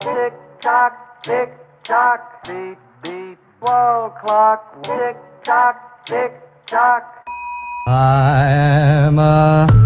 Tick tock, tick tock, beep beep, wall clock. Tick tock, tick tock. I'm a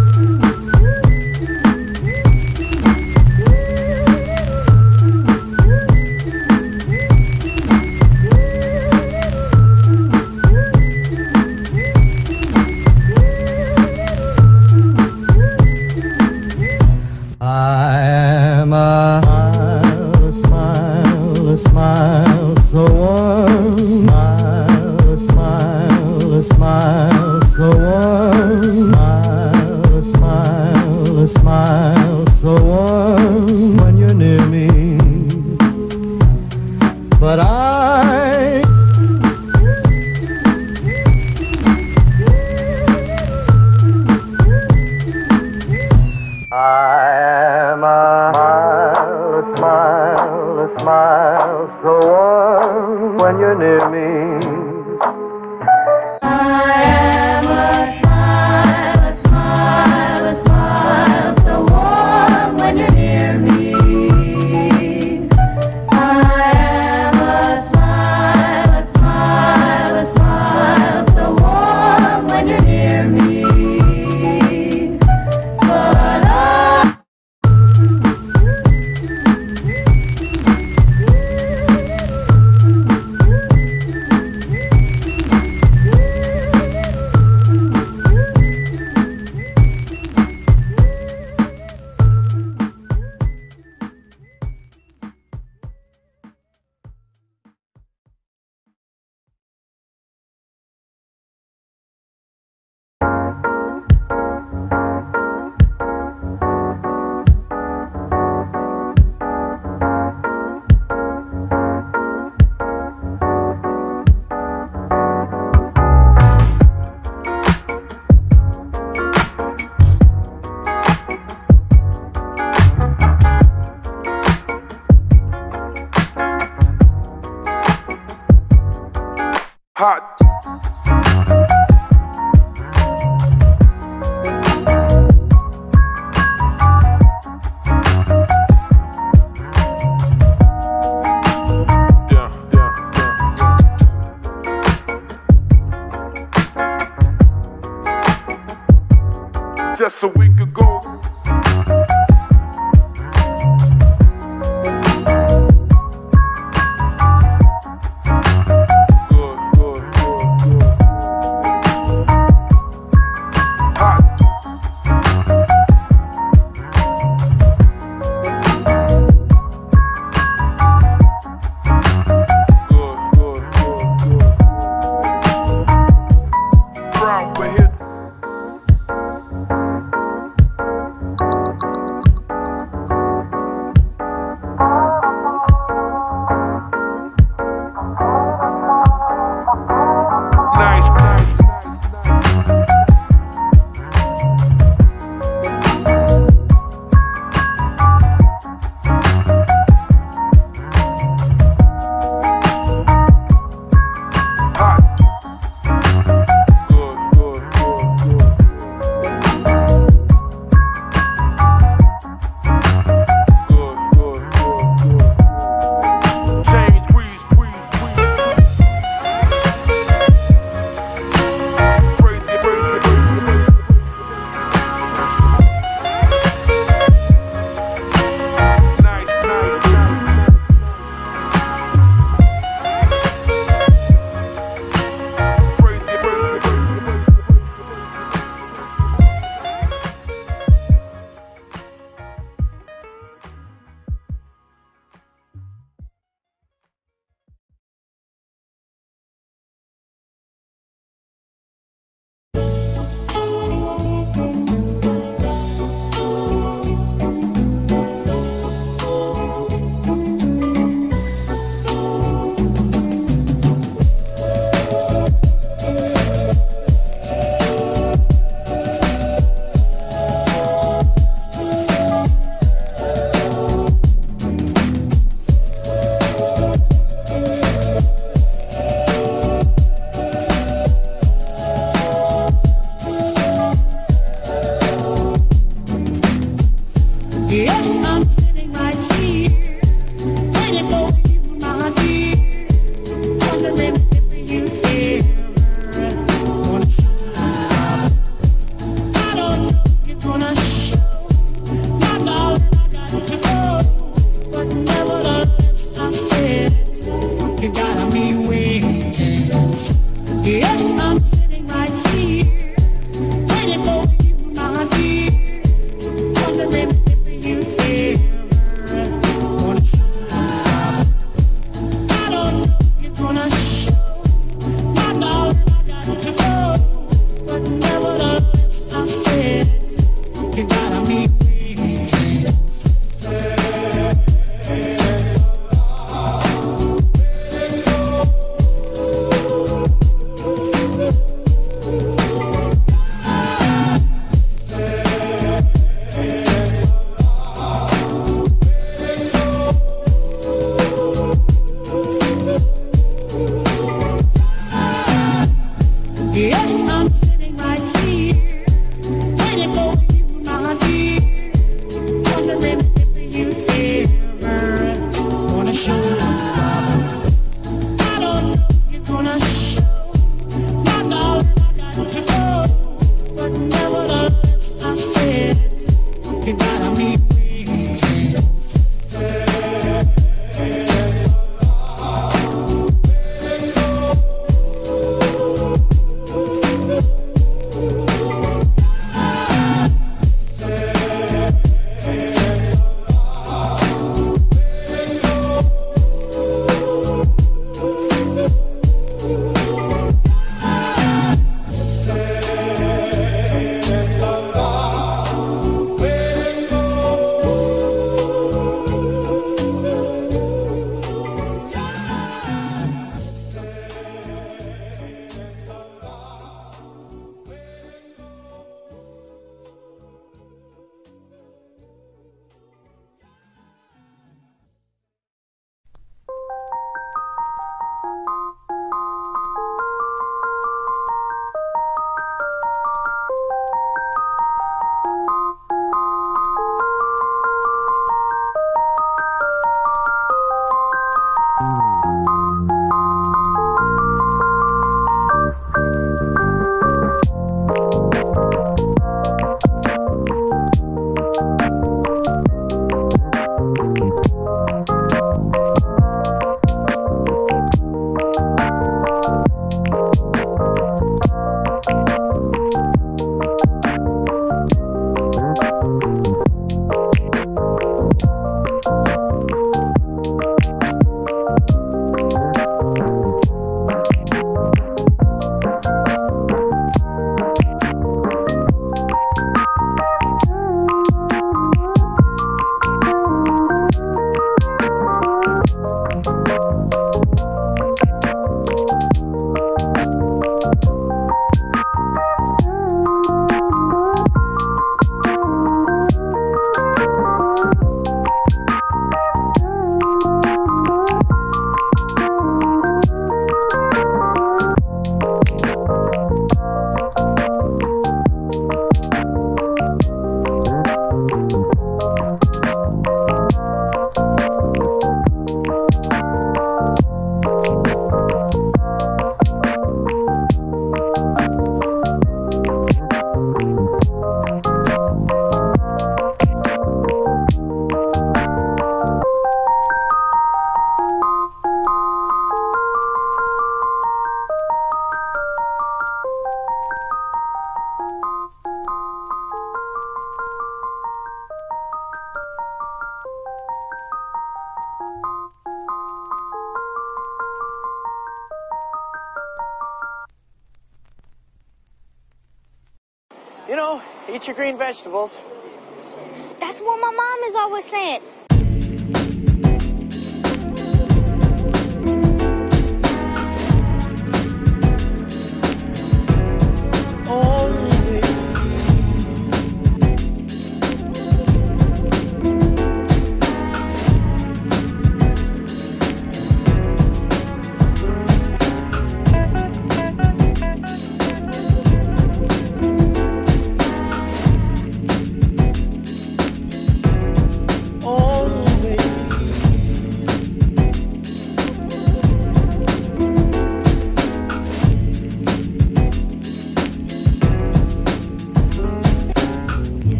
your green vegetables.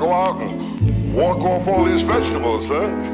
Go out and walk off all these vegetables, huh?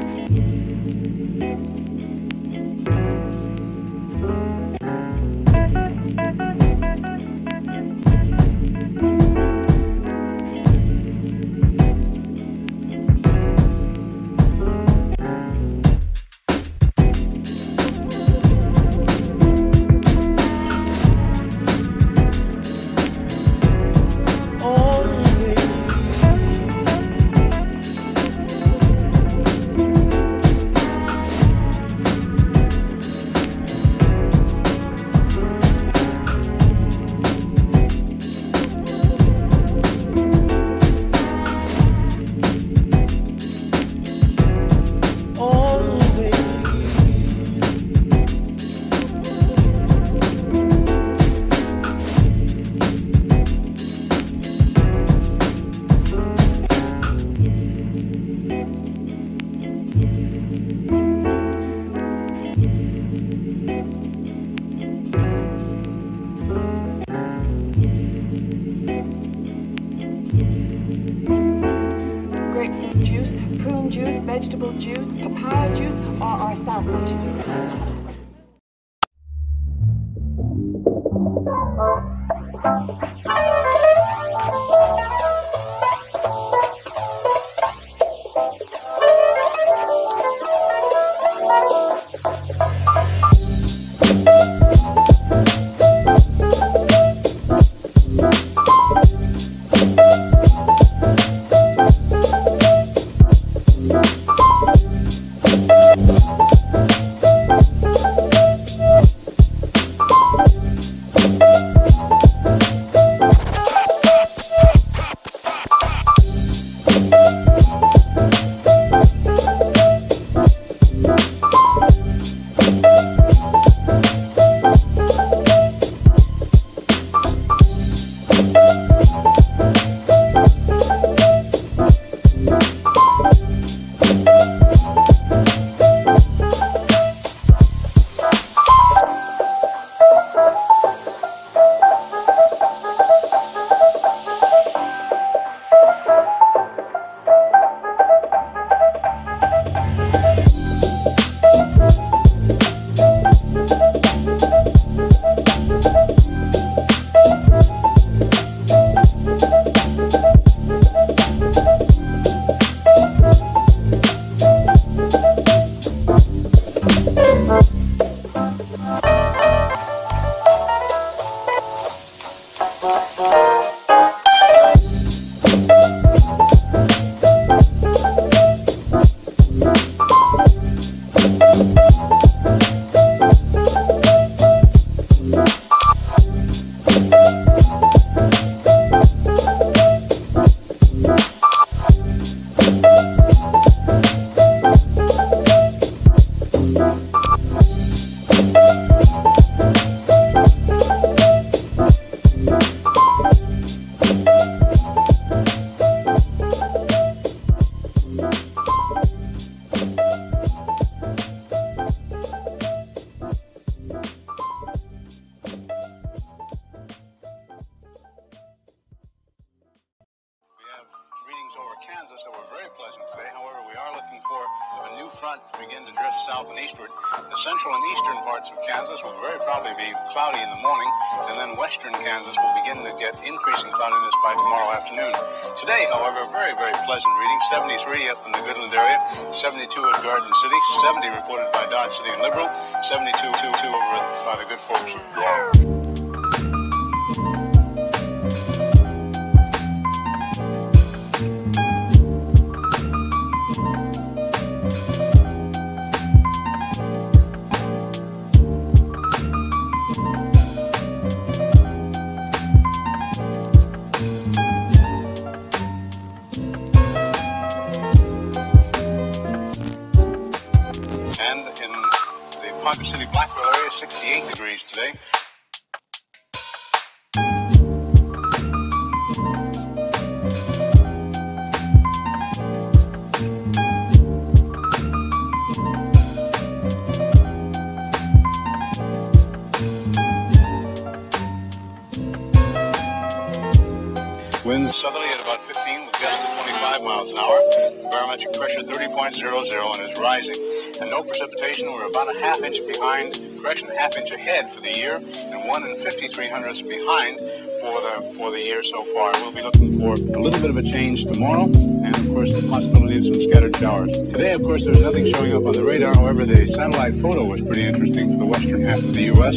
grapefruit juice, prune juice, vegetable juice, papaya juice, or our salad juice. Bye. Ponca City, Blackwell area, 68 degrees today. Winds southerly at about 15 with gusts of 25 miles an hour. Barometric pressure 30.00 and is rising. And no precipitation. We're about a half inch behind, correction, a half inch ahead for the year, and one and 53 hundredths behind for the for the year so far. We'll be looking for a little bit of a change tomorrow, and of course the possibility of some scattered showers. Today, of course, there's nothing showing up on the radar. However, the satellite photo was pretty interesting for the western half of the U.S.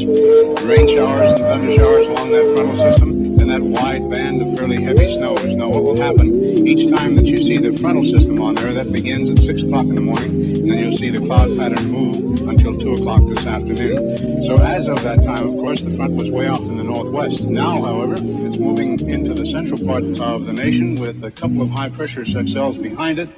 Rain showers and thunder showers along that frontal system that wide band of fairly heavy snow snows. Now, what will happen each time that you see the frontal system on there? That begins at 6 o'clock in the morning, and then you'll see the cloud pattern move until 2 o'clock this afternoon. So, as of that time, of course, the front was way off in the northwest. Now, however, it's moving into the central part of the nation with a couple of high pressure cells behind it.